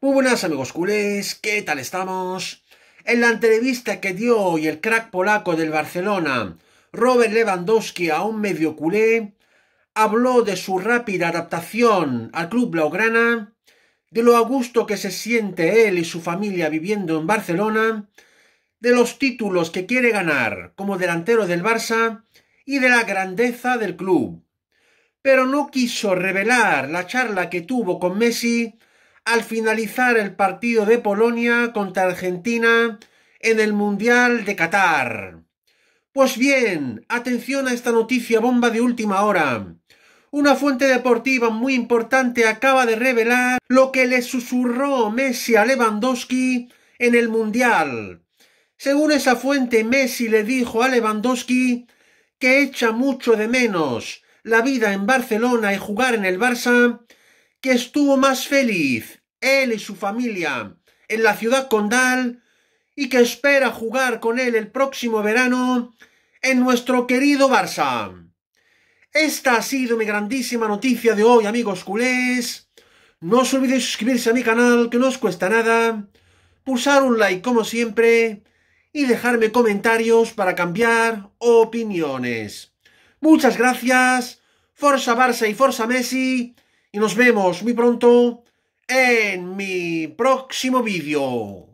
Muy buenas amigos culés, ¿qué tal estamos? En la entrevista que dio hoy el crack polaco del Barcelona, Robert Lewandowski a un medio culé, habló de su rápida adaptación al club blaugrana, de lo a gusto que se siente él y su familia viviendo en Barcelona, de los títulos que quiere ganar como delantero del Barça y de la grandeza del club. Pero no quiso revelar la charla que tuvo con Messi al finalizar el partido de Polonia contra Argentina en el Mundial de Qatar. Pues bien, atención a esta noticia bomba de última hora. Una fuente deportiva muy importante acaba de revelar lo que le susurró Messi a Lewandowski en el Mundial. Según esa fuente, Messi le dijo a Lewandowski que echa mucho de menos la vida en Barcelona y jugar en el Barça, que estuvo más feliz él y su familia en la ciudad condal y que espera jugar con él el próximo verano en nuestro querido Barça. Esta ha sido mi grandísima noticia de hoy, amigos culés. No os olvidéis suscribirse a mi canal, que no os cuesta nada, pulsar un like como siempre y dejarme comentarios para cambiar opiniones. Muchas gracias, Forza Barça y Forza Messi, y nos vemos muy pronto en mi próximo vídeo.